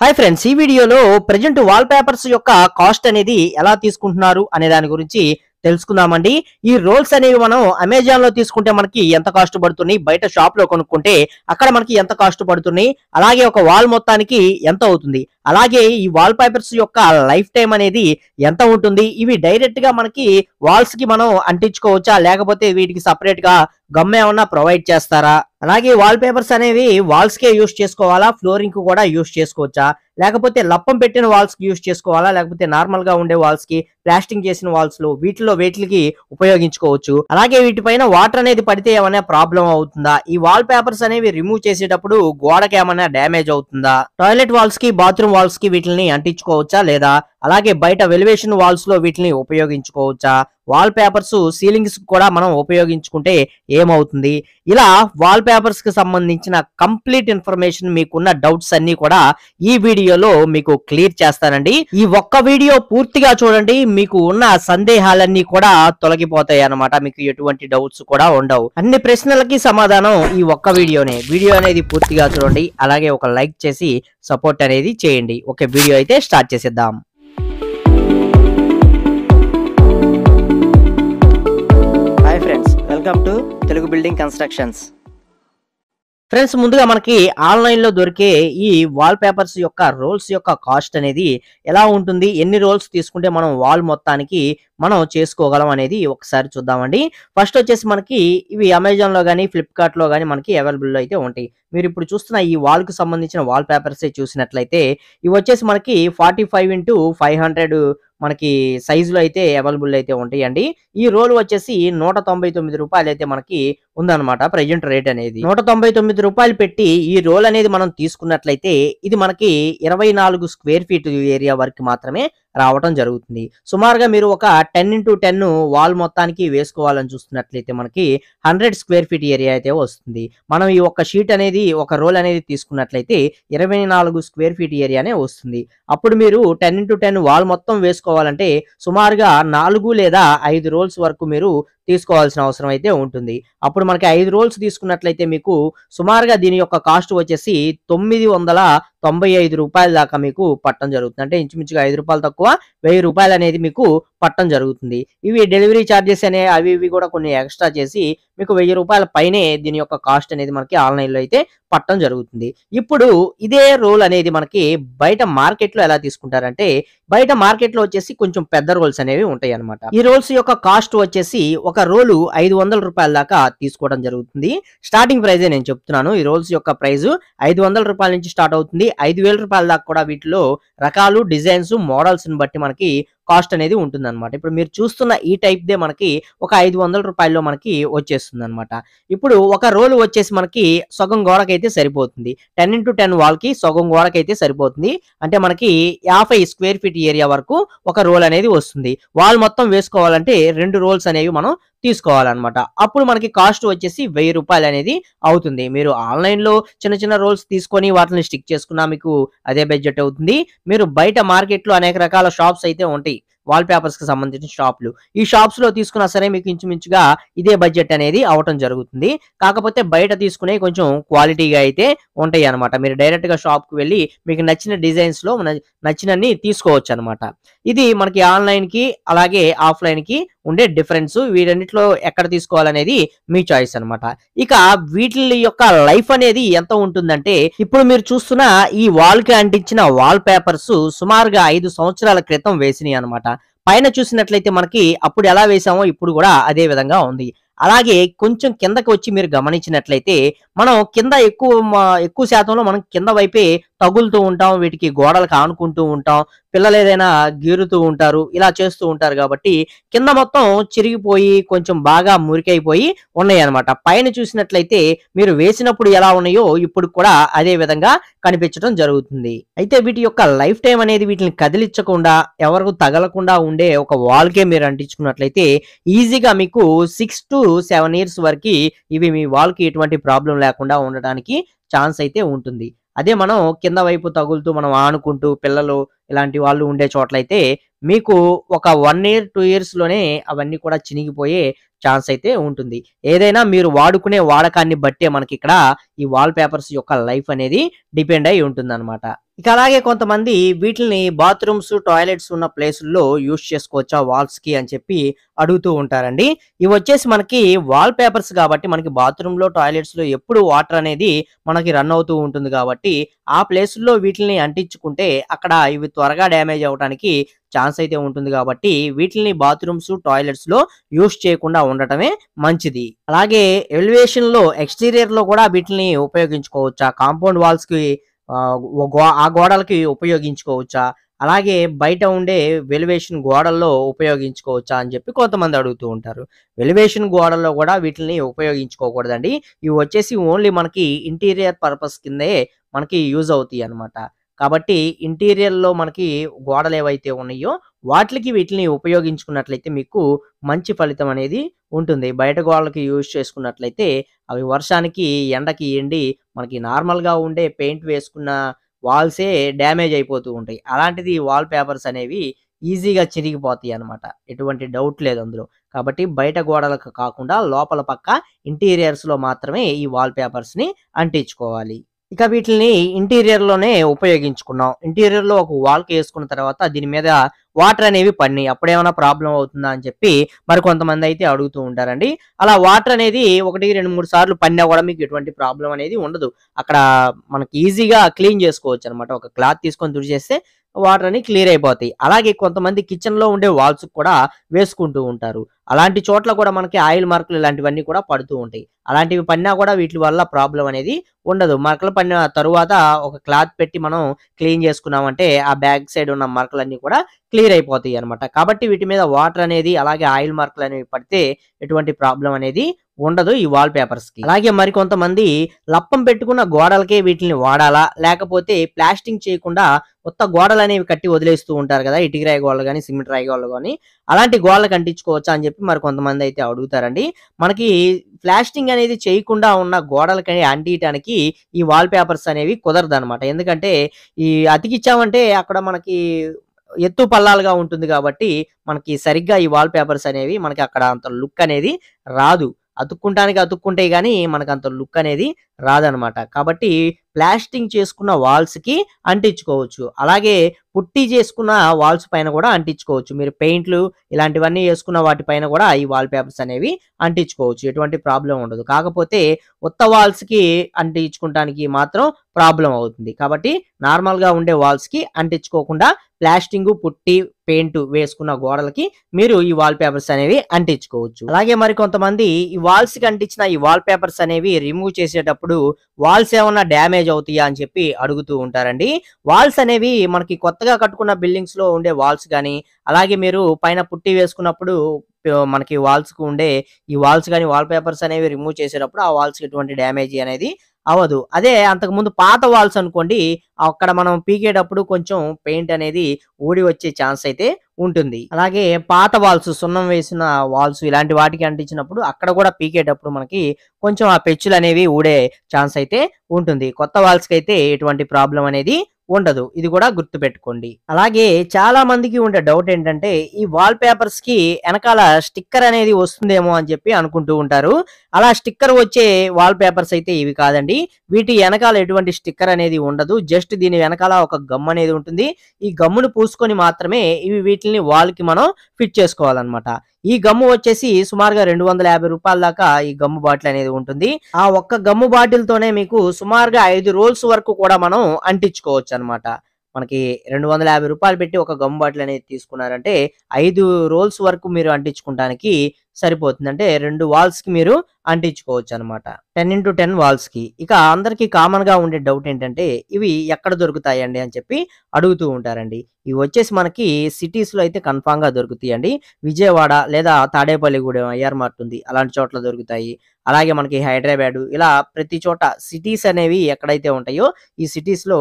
Hi friends ఈ వీడియోలో present wall papers యొక్క కాస్ట్ అనేది ఎలా తీసుకుంటున్నారు అనే దాని గురించి తెలుసుకుందామండి. ఈ రోల్స్ అనేవి మనం అమెజాన్లో తీసుకుంటే మనకి ఎంత కాస్ట్ పడుతున్నాయి బయట షాప్లో కొనుక్కుంటే అక్కడ మనకి ఎంత కాస్ట్ పడుతున్నాయి అలాగే ఒక వాల్ మొత్తానికి ఎంత అవుతుంది. అలాగే ఈ వాల్ పేపర్స్ యొక్క లైఫ్ టైం అనేది ఎంత ఉంటుంది? ఇవి డైరెక్ట్గా మనకి వాల్స్కి మనం అంటించుకోవచ్చా? లేకపోతే వీటికి సపరేట్గా గమ్ ఏమన్నా ప్రొవైడ్ చేస్తారా? అలాగే వాల్ పేపర్స్ అనేవి వాల్స్ కే యూస్ చేసుకోవాలా? ఫ్లోరింగ్కు కూడా యూస్ చేసుకోవచ్చా? లేకపోతే లప్పం పెట్టిన వాల్స్కి యూస్ చేసుకోవాలా? లేకపోతే నార్మల్గా ఉండే వాల్స్కి ప్లాస్టింగ్ చేసిన వాల్స్లో వీటిలో వేటికి ఉపయోగించుకోవచ్చు. అలాగే వీటిపైన వాటర్ అనేది పడితే ఏమైనా ప్రాబ్లం అవుతుందా? ఈ వాల్ పేపర్స్ అనేవి రిమూవ్ చేసేటప్పుడు గోడకి ఏమైనా డ్యామేజ్ అవుతుందా? టాయిలెట్ వాల్స్కి బాత్రూమ్ వాల్స్కి వీటిని అంటించుకోవచ్చా లేదా అలాగే బయట వెలివేషన్ వాల్స్లో వీటిని ఉపయోగించుకోవచ్చా? వాల్ పేపర్స్ సీలింగ్స్ కూడా మనం ఉపయోగించుకుంటే ఏమవుతుంది? ఇలా వాల్ పేపర్స్కి సంబంధించిన కంప్లీట్ ఇన్ఫర్మేషన్ మీకున్న డౌట్స్ అన్ని కూడా ఈ వీడియోలో మీకు క్లియర్ చేస్తానండి. ఈ ఒక్క వీడియో పూర్తిగా చూడండి. మీకు ఉన్న సందేహాలన్నీ కూడా తొలగిపోతాయి అన్నమాట. మీకు ఎటువంటి డౌట్స్ కూడా ఉండవు. అన్ని ప్రశ్నలకి సమాధానం ఈ ఒక్క వీడియోనే. వీడియో అనేది పూర్తిగా చూడండి. అలాగే ఒక లైక్ చేసి సపోర్ట్ అనేది చేయండి. ఒక వీడియో అయితే స్టార్ట్ చేసేద్దాం. తెలుగు బిల్డింగ్ కన్స్ట్రక్షన్స్ ఫ్రెండ్స్ ముందుగా మనకి ఆన్లైన్లో దొరికే ఈ వాల్ పేపర్స్ యొక్క రోల్స్ యొక్క కాస్ట్ అనేది ఎలా ఉంటుంది? ఎన్ని రోల్స్ తీసుకుంటే మనం వాల్ మొత్తానికి మనం చేసుకోగలం అనేది ఒకసారి చూద్దామండి. ఫస్ట్ వచ్చేసి మనకి ఇవి అమెజాన్లో కానీ ఫ్లిప్కార్ట్లో కానీ మనకి అవైలబుల్లో అయితే ఉంటాయి. మీరు ఇప్పుడు చూస్తున్న ఈ వాల్కి సంబంధించిన వాల్ పేపర్స్ చూసినట్లయితే ఇవి వచ్చేసి మనకి forty five into five hundred మనకి సైజులో అయితే అవైలబుల్ అయితే ఉంటాయండి. ఈ రోల్ వచ్చేసి నూట తొంభై తొమ్మిది రూపాయలు అయితే మనకి ఉందన్నమాట ప్రజెంట్ రేట్ అనేది. నూట తొంభై తొమ్మిది రూపాయలు పెట్టి ఈ రోల్ అనేది మనం తీసుకున్నట్లయితే ఇది మనకి ఇరవై నాలుగు స్క్వేర్ ఫీట్ ఏరియా వరకు మాత్రమే రావటం జరుగుతుంది. సుమారుగా మీరు ఒక టెన్ ఇంటూ టెన్ వాల్ మొత్తానికి వేసుకోవాలని చూస్తున్నట్లయితే మనకి హండ్రెడ్ స్క్వేర్ ఫీట్ ఏరియా అయితే వస్తుంది. మనం ఈ ఒక షీట్ అనేది ఒక రోల్ అనేది తీసుకున్నట్లయితే ఇరవై నాలుగు స్క్వేర్ ఫీట్ ఏరియానే వస్తుంది. అప్పుడు మీరు టెన్ ఇంటూ టెన్ వాల్ మొత్తం వేసుకోవాలంటే సుమారుగా నాలుగు లేదా ఐదు రోల్స్ వరకు మీరు తీసుకోవాల్సిన అవసరం అయితే ఉంటుంది. అప్పుడు మనకి ఐదు రోల్స్ తీసుకున్నట్లయితే మీకు సుమారుగా దీని యొక్క కాస్ట్ వచ్చేసి తొమ్మిది వందల తొంభై ఐదు రూపాయల దాకా మీకు పట్టడం జరుగుతుంది. అంటే ఇంచుమించుగా ఐదు రూపాయలు తక్కువ వెయ్యి రూపాయలు అనేది మీకు పట్టడం జరుగుతుంది. ఇవి డెలివరీ ఛార్జెస్ అనే అవి ఇవి కూడా కొన్ని ఎక్స్ట్రా చేసి మీకు వెయ్యి రూపాయల పైనే దీని యొక్క కాస్ట్ అనేది మనకి ఆన్లైన్లో అయితే పట్టడం జరుగుతుంది. ఇప్పుడు ఇదే రోల్ అనేది మనకి బయట మార్కెట్లో ఎలా తీసుకుంటారంటే బయట మార్కెట్లో వచ్చేసి కొంచెం పెద్ద రోల్స్ అనేవి ఉంటాయి అనమాట ఈ రోల్స్ యొక్క కాస్ట్ వచ్చేసి ఒక రోలు ఐదు వందల రూపాయల దాకా తీసుకోవడం జరుగుతుంది. స్టార్టింగ్ ప్రైజే నేను చెప్తున్నాను. ఈ రోల్స్ యొక్క ప్రైస్ ఐదు వందల రూపాయల నుంచి స్టార్ట్ అవుతుంది. ఐదు వేల రూపాయల దాకా కూడా వీటిలో రకాలు డిజైన్స్ మోడల్స్ బట్టి మనకి కాస్ట్ అనేది ఉంటుంది అనమాట ఇప్పుడు మీరు చూస్తున్న ఈ టైప్ దే మనకి ఒక ఐదు వందల రూపాయల్లో మనకి వచ్చేస్తుంది అనమాట ఇప్పుడు ఒక రోల్ వచ్చేసి మనకి సగం గోడకైతే సరిపోతుంది. టెన్ ఇంటూ టెన్ వాల్కి సగం గోడకైతే సరిపోతుంది. అంటే మనకి యాభై స్క్వేర్ ఫీట్ ఏరియా వరకు ఒక రోల్ అనేది వస్తుంది. వాల్ మొత్తం వేసుకోవాలంటే రెండు రోల్స్ అనేవి మనం తీసుకోవాలన్నమాట. అప్పుడు మనకి కాస్ట్ వచ్చేసి వెయ్యి రూపాయలు అనేది అవుతుంది. మీరు ఆన్లైన్లో చిన్న చిన్న రోల్స్ తీసుకొని వాటిని స్టిక్ చేసుకున్నా మీకు అదే బడ్జెట్ అవుతుంది. మీరు బయట మార్కెట్లో అనేక రకాల షాప్స్ అయితే ఉంటాయి. great. వాల్ పేపర్స్కి సంబంధించిన షాపులు. ఈ షాప్స్లో తీసుకున్నా సరే మీకు ఇంచుమించుగా ఇదే బడ్జెట్ అనేది అవటం జరుగుతుంది. కాకపోతే బయట తీసుకునే కొంచెం క్వాలిటీగా అయితే ఉంటాయి అనమాట మీరు డైరెక్ట్గా షాప్కి వెళ్ళి మీకు నచ్చిన డిజైన్స్లో నచ్చినన్ని తీసుకోవచ్చు అనమాట ఇది మనకి ఆన్లైన్కి అలాగే ఆఫ్లైన్కి ఉండే డిఫరెన్స్ వీటన్నిటిలో ఎక్కడ తీసుకోవాలనేది మీ చాయిస్ అన్నమాట. ఇక వీటి యొక్క లైఫ్ అనేది ఎంత ఉంటుందంటే ఇప్పుడు మీరు చూస్తున్న ఈ వాల్కి అంటించిన వాల్ పేపర్స్ సుమారుగా ఐదు సంవత్సరాల క్రితం వేసినాయి అన్నమాట పైన చూసినట్లయితే మనకి అప్పుడు ఎలా వేసామో ఇప్పుడు కూడా అదే విధంగా ఉంది. అలాగే కొంచెం కిందకి వచ్చి మీరు గమనించినట్లయితే మనం కింద ఎక్కువ ఎక్కువ శాతంలో మనం కింద వైపే తగులుతూ ఉంటాం వీటికి గోడలకు ఆనుకుంటూ ఉంటాం పిల్లలు ఏదైనా గీరుతూ ఉంటారు ఇలా చేస్తూ ఉంటారు కాబట్టి కింద మొత్తం చిరిగిపోయి కొంచెం బాగా మురికైపోయి ఉన్నాయి అన్నమాట పైన చూసినట్లయితే మీరు వేసినప్పుడు ఎలా ఉన్నాయో ఇప్పుడు కూడా అదే విధంగా కనిపించడం జరుగుతుంది. అయితే వీటి యొక్క లైఫ్ టైం అనేది వీటిని కదిలించకుండా ఎవరికి తగలకుండా ఉండే ఒక వాల్కే మీరు అంటించుకున్నట్లయితే ఈజీగా మీకు సిక్స్ టు సెవెన్ ఇయర్స్ వరకు ఇవి మీ వాల్కి ఎటువంటి ప్రాబ్లం లేకుండా ఉండడానికి ఛాన్స్ అయితే ఉంటుంది. అదే మనం కింద వైపు తగులుతూ మనం ఆనుకుంటూ పిల్లలు ఇలాంటి వాళ్ళు ఉండే చోట్లయితే మీకు ఒక వన్ ఇయర్ టూ ఇయర్స్లోనే అవన్నీ కూడా చినిగిపోయే ఛాన్స్ అయితే ఉంటుంది. ఏదైనా మీరు వాడుకునే వాడకాన్ని బట్టే మనకి ఇక్కడ ఈ వాల్ పేపర్స్ యొక్క లైఫ్ అనేది డిపెండ్ అయి ఉంటుంది ఇక అలాగే కొంతమంది వీటిని బాత్రూమ్స్ టాయిలెట్స్ ఉన్న ప్లేసుల్లో యూస్ చేసుకోవచ్చా వాల్స్కి అని చెప్పి అడుగుతూ ఉంటారండి. ఇవి వచ్చేసి మనకి వాల్ పేపర్స్ కాబట్టి మనకి బాత్రూమ్లో టాయిలెట్స్లో ఎప్పుడు వాటర్ అనేది మనకి రన్ అవుతూ ఉంటుంది కాబట్టి ఆ ప్లేసుల్లో వీటిని అంటించుకుంటే అక్కడ ఇవి త్వరగా డ్యామేజ్ అవ్వడానికి ఛాన్స్ అయితే ఉంటుంది కాబట్టి వీటిని బాత్రూమ్స్ టాయిలెట్స్లో యూస్ చేయకుండా ఉండటమే మంచిది. అలాగే ఎలివేషన్లో ఎక్స్టీరియర్లో కూడా వీటిని ఉపయోగించుకోవచ్చా? కాంపౌండ్ వాల్స్కి ఆ, గోడలకి ఉపయోగించుకోవచ్చా? అలాగే బయట ఉండే వెలివేషన్ గోడల్లో ఉపయోగించుకోవచ్చా అని చెప్పి కొంతమంది అడుగుతూ ఉంటారు. వెలివేషన్ గోడల్లో కూడా వీటిని ఉపయోగించుకోకూడదండి. ఇవి వచ్చేసి ఓన్లీ మనకి ఇంటీరియర్ పర్పస్ కిందే మనకి యూజ్ అవుతాయి అనమాట కాబట్టి ఇంటీరియర్లో మనకి గోడలు ఏవైతే ఉన్నాయో వాటికి వీటిని ఉపయోగించుకున్నట్లయితే మీకు మంచి ఫలితం అనేది ఉంటుంది. బయట గోడలకి యూజ్ చేసుకున్నట్లయితే అవి వర్షానికి ఎండకి ఎండి మనకి నార్మల్గా ఉండే పెయింట్ వేసుకున్న వాల్సే డ్యామేజ్ అయిపోతూ ఉంటాయి. అలాంటిది వాల్ పేపర్స్ అనేవి ఈజీగా చిరిగిపోతాయి అన్నమాట. ఎటువంటి డౌట్ లేదు అందులో. కాబట్టి బయట గోడలకు కాకుండా లోపల పక్క ఇంటీరియర్స్లో మాత్రమే ఈ వాల్ పేపర్స్ని అంటించుకోవాలి. ఇక వీటిని ఇంటీరియర్లోనే ఉపయోగించుకున్నాం. ఇంటీరియర్లో ఒక వాల్క్ వేసుకున్న తర్వాత దీని మీద వాటర్ అనేవి పడినాయి. అప్పుడేమైనా ప్రాబ్లం అవుతుందా అని చెప్పి మరి కొంతమంది అయితే అడుగుతూ ఉంటారండి. అలా వాటర్ అనేది ఒకటి రెండు మూడు సార్లు పడినా కూడా మీకు ఎటువంటి ప్రాబ్లం అనేది ఉండదు. అక్కడ మనకి ఈజీగా క్లీన్ చేసుకోవచ్చు అనమాట ఒక క్లాత్ తీసుకొని తుడిచేస్తే వాటర్ అని క్లియర్ అయిపోతాయి. అలాగే కొంతమంది కిచెన్లో ఉండే వాల్స్ కూడా వేసుకుంటూ ఉంటారు. అలాంటి చోట్ల కూడా మనకి ఆయిల్ మార్కులు ఇలాంటివన్నీ కూడా పడుతూ ఉంటాయి. అలాంటివి పడినా కూడా వీటి వల్ల ప్రాబ్లం అనేది ఉండదు. మరకలు పడిన తరువాత ఒక క్లాత్ పెట్టి మనం క్లీన్ చేసుకున్నామంటే ఆ బ్యాక్ సైడ్ ఉన్న మరకలన్నీ కూడా క్లియర్ అయిపోతాయి అన్నమాట. కాబట్టి వీటి మీద వాటర్ అనేది అలాగే ఆయిల్ మార్కులు అనేవి పడితే ఎటువంటి ప్రాబ్లం అనేది ఉండదు ఈ వాల్ పేపర్స్కి. అలాగే మరి కొంతమంది లప్పం పెట్టుకున్న గోడలకే వీటిని వాడాలా లేకపోతే ప్లాస్టింగ్ చేయకుండా కొత్త గోడలు అనేవి కట్టి వదిలేస్తూ ఉంటారు కదా ఇటుక రాయి గోడలు కానీ సిమెంట్ రాయి గోడలు కానీ అలాంటి గోడలకు కంటించుకోవచ్చా అని చెప్పి మరి కొంతమంది అయితే అడుగుతారండి. మనకి ప్లాస్టింగ్ అనేది చేయకుండా ఉన్న గోడలకి అంటియటానికి ఈ వాల్ పేపర్స్ అనేవి కుదరదు అనమాట ఎందుకంటే ఈ అతికిచ్చామంటే అక్కడ మనకి ఎత్తు పల్లాలుగా ఉంటుంది కాబట్టి మనకి సరిగ్గా ఈ వాల్ పేపర్స్ అనేవి మనకి అక్కడ అంత లుక్ అనేది రాదు. అతుక్కుంటానికి అతుక్కుంటే గానీ మనకు అంత లుక్ అనేది రాదనమాట. కాబట్టి ప్లాస్టింగ్ చేసుకున్న వాల్స్కి అంటించుకోవచ్చు. అలాగే పుట్టి చేసుకున్న వాల్స్ పైన కూడా అంటించుకోవచ్చు. మీరు పెయింట్లు ఇలాంటివన్నీ వేసుకున్న వాటిపైన కూడా ఈ వాల్ పేపర్స్ అనేవి అంటించుకోవచ్చు. ఎటువంటి ప్రాబ్లం ఉండదు. కాకపోతే కొత్త వాల్స్కి మాత్రం ప్రాబ్లం అవుతుంది. కాబట్టి నార్మల్గా ఉండే వాల్స్కి అంటించుకోకుండా ప్లాస్టింగ్ పుట్టి పెయింట్ వేసుకున్న గోడలకి మీరు ఈ వాల్ పేపర్స్ అనేవి అంటించుకోవచ్చు. అలాగే మరి కొంతమంది ఈ వాల్స్కి అంటించిన ఈ వాల్ పేపర్స్ అనేవి రిమూవ్ చేసేటప్పుడు వాల్స్ ఏమన్నా డ్యామేజ్ అవుతాయా అని చెప్పి అడుగుతూ ఉంటారండి. వాల్స్ అనేవి మనకి కొత్తగా కట్టుకున్న బిల్డింగ్స్లో ఉండే వాల్స్ కానీ అలాగే మీరు పైన పుట్టి వేసుకున్నప్పుడు మనకి వాల్స్కు ఉండే ఈ వాల్స్ కానీ వాల్ పేపర్స్ అనేవి రిమూవ్ చేసేటప్పుడు ఆ వాల్స్కి ఎటువంటి డ్యామేజ్ అనేది అవ్వదు అదే అంతకుముందు పాత వాల్స్ అనుకోండి అక్కడ మనం పీకేటప్పుడు కొంచెం పెయింట్ అనేది ఊడి వచ్చే ఛాన్స్ అయితే ఉంటుంది. అలాగే పాత వాల్స్ సున్నం వేసిన వాల్స్ ఇలాంటి వాటికి అంటించినప్పుడు అక్కడ కూడా పీకేటప్పుడు మనకి కొంచెం ఆ పెచ్చులు అనేవి ఊడే ఛాన్స్ అయితే ఉంటుంది. కొత్త వాల్స్కి అయితే ఎటువంటి ప్రాబ్లం అనేది ఉండదు. ఇది కూడా గుర్తు పెట్టుకోండి అలాగే చాలా మందికి ఉండే డౌట్ ఏంటంటే ఈ వాల్ పేపర్స్కి వెనకాల స్టిక్కర్ అనేది వస్తుందేమో అని చెప్పి అనుకుంటూ ఉంటారు. అలా స్టిక్కర్ వచ్చే వాల్ పేపర్స్ అయితే ఇవి కాదండి. వీటి వెనకాల ఎటువంటి స్టిక్కర్ అనేది ఉండదు. జస్ట్ దీని వెనకాల ఒక గమ్ అనేది ఉంటుంది. ఈ గమ్మును పూసుకొని మాత్రమే ఇవి వీటిని వాల్కి మనం ఫిట్ చేసుకోవాలన్నమాట. ఈ గమ్ము వచ్చేసి సుమారుగా రెండు వందల యాభై రూపాయల దాకా ఈ గమ్ము బాటిల్ అనేది ఉంటుంది. ఆ ఒక్క గమ్ము బాటిల్ తోనే మీకు సుమారుగా ఐదు రోల్స్ వరకు కూడా మనం అంటించుకోవచ్చు అన్నమాట. మనకి రెండు వందల యాభై రూపాయలు పెట్టి ఒక గమ్ బాటిల్ అనేది తీసుకున్నారంటే ఐదు రోల్స్ వరకు మీరు అంటించుకోవడానికి సరిపోతుంది. అంటే రెండు వాల్స్కి మీరు అంటించుకోవచ్చు అనమాట టెన్ ఇంటూ టెన్ వాల్స్కి ఇక అందరికి కామన్గా ఉండే డౌట్ ఏంటంటే ఇవి ఎక్కడ దొరుకుతాయండి అని చెప్పి అడుగుతూ ఉంటారండి. ఇవి వచ్చేసి మనకి సిటీస్లో అయితే కన్ఫామ్గా దొరుకుతాయండి. విజయవాడ లేదా తాడేపల్లిగూడెం ఐఆర్ మార్ట్ ఉంది. అలాంటి చోట్ల దొరుకుతాయి. అలాగే మనకి హైదరాబాద్. ఇలా ప్రతి చోట సిటీస్ అనేవి ఎక్కడైతే ఉంటాయో ఈ సిటీస్లో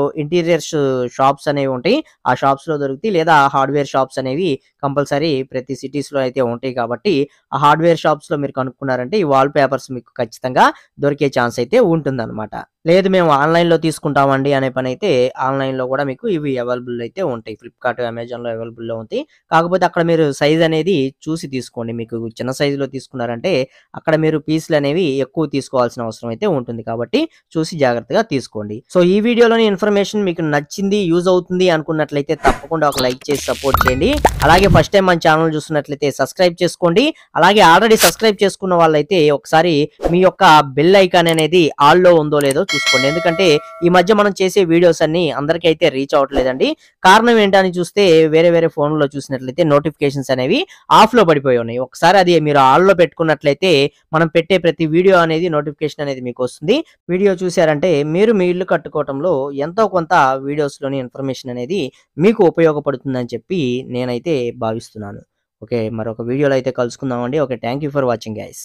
షాప్స్ అనేవి ఉంటాయి. ఆ షాప్స్లో దొరుకుతాయి. లేదా హార్డ్వేర్ షాప్స్ అనేవి కంపల్సరీ ప్రతి సిటీస్లో అయితే ఉంటాయి కాబట్టి ఆ హార్డ్వేర్ షాప్స్లో మీరు కనుక్కున్నారంటే ఈ వాల్ పేపర్స్ మీకు ఖచ్చితంగా దొరికే ఛాన్స్ అయితే ఉంటుందన్నమాట. లేదు మేము ఆన్‌లైన్‌లో తీసుకుంటామండి అనే పని అయితే ఆన్‌లైన్‌లో కూడా మీకు ఇవి అవైలబుల్ అయితే ఉంటాయి. ఫ్లిప్‌కార్ట్, అమెజాన్‌లో అవైలబుల్‌లో ఉంది కాకపోతే అక్కడ మీరు సైజ్ అనేది చూసి తీసుకోండి. మీకు చిన్న సైజులో తీసుకున్నారంటే అక్కడ మీరు పీసులనేవి ఎక్కువ తీసుకోవాల్సిన అవసరం అయితే ఉంటుంది. కాబట్టి చూసి జాగ్రత్తగా తీసుకోండి. సో ఈ వీడియోలోని ఇన్ఫర్మేషన్ మీకు నచ్చింది, యూజ్ అవుతుంది అనుకున్నట్లయితే తప్పకుండా ఒక లైక్ చేసి సపోర్ట్ చేయండి. అలాగే ఫస్ట్ టైం మన ఛానల్ చూస్తున్నట్లయితే సబ్స్క్రైబ్ చేసుకోండి. అలాగే ఆల్రెడీ సబ్స్క్రైబ్ చేసుకున్న వాళ్ళైతే ఒకసారి మీ యొక్క బెల్ ఐకాన్ అనేది ఆల్‌లో ఉందో లేదో చూసుకోండి. ఎందుకంటే ఈ మధ్య మనం చేసే వీడియోస్ అన్ని అందరికీ అయితే రీచ్ అవ్వట్లేదండి. కారణం ఏంటని చూస్తే వేరే వేరే ఫోన్‌లో చూసినట్లయితే నోటిఫికేషన్స్ అనేవి ఆఫ్‌లో పడిపోయి ఉన్నాయి. ఒకసారి అది మీరు ఆల్‌లో పెట్టుకున్నట్లయితే మనం పెట్టే ప్రతి వీడియో అనేది నోటిఫికేషన్ అనేది మీకు వస్తుంది వీడియో చూసారంటే మీరు మీ ఇల్లు కట్టుకోవటంలో ఎంతో కొంత వీడియోస్‌లోని ఇన్ఫర్మేషన్ అనేది మీకు ఉపయోగపడుతుందని చెప్పి నేనైతే భావిస్తున్నాను. ఓకే. మరొక వీడియోలో అయితే కలుసుకుందామండి. Okay. Thank you for watching guys.